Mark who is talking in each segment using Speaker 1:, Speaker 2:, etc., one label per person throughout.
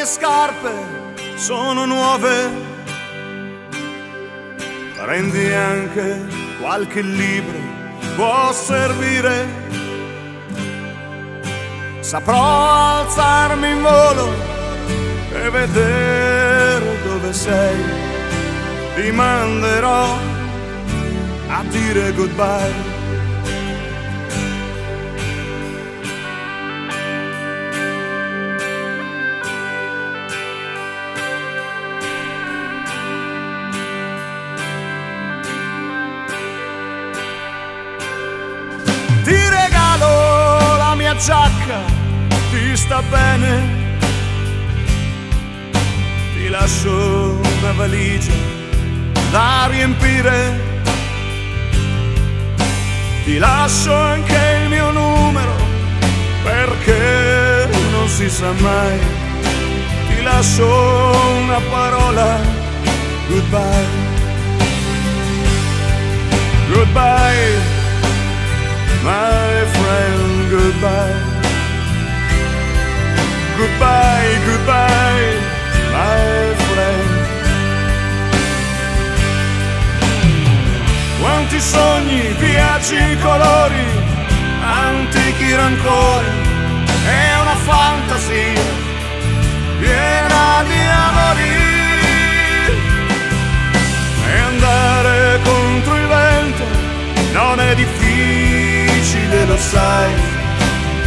Speaker 1: mie scarpe, sono nuove. Prendi anche qualche libro, può servire. Saprò alzarmi in volo e vedere dove sei. Ti manderò a dire goodbye. Giacca, ti sta bene. Ti lascio una valigia da riempire. Ti lascio anche il mio numero perché non si sa mai. Ti lascio una parola, goodbye. Goodbye viaggi, colori, antichi rancori, è una fantasia piena di amori. E andare contro il vento non è difficile, lo sai,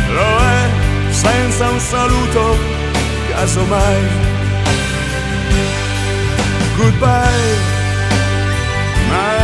Speaker 1: lo è senza un saluto, casomai. Goodbye, my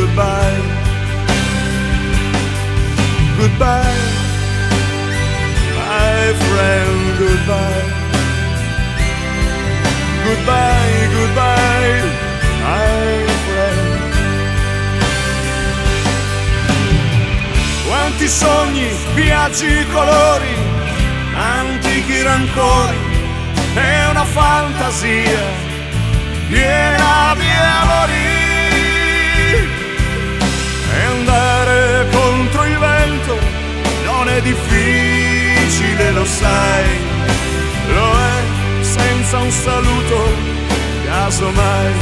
Speaker 1: goodbye. Goodbye, my friend, goodbye. Goodbye, goodbye, my friend. Quanti sogni, viaggi, colori, antichi rancori, è una fantasia piena di amori. un saluto, casomai.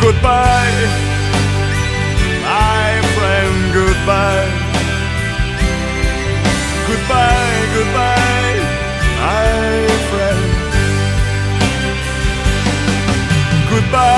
Speaker 1: Goodbye, my friend, goodbye. Goodbye, goodbye, my friend. Goodbye.